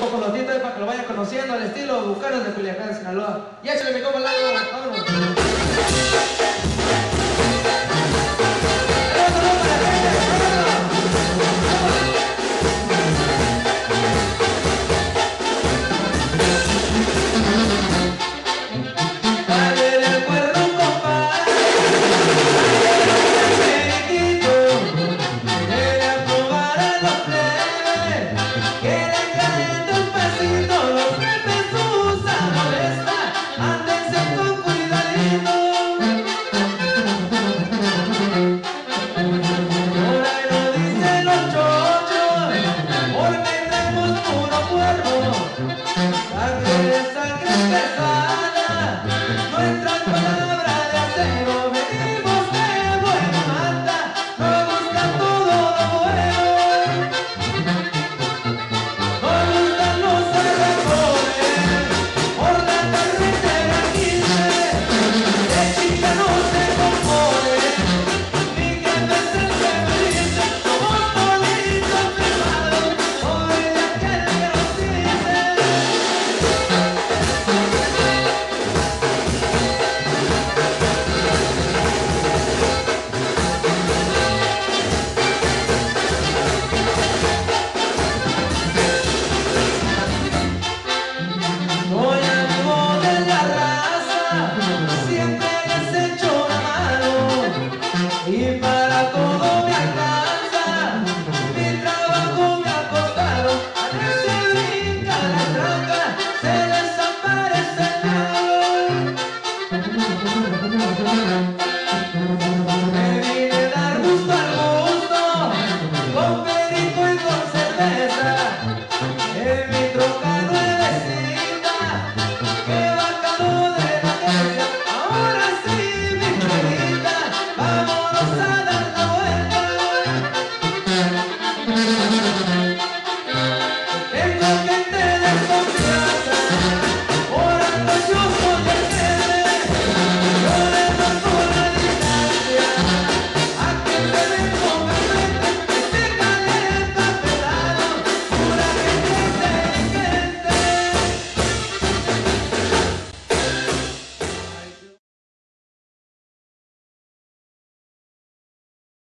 poco los títulos para que lo vayan conociendo al estilo Bucaros de Culiacán, Sinaloa. Y échale mi compa Lalo. Hey,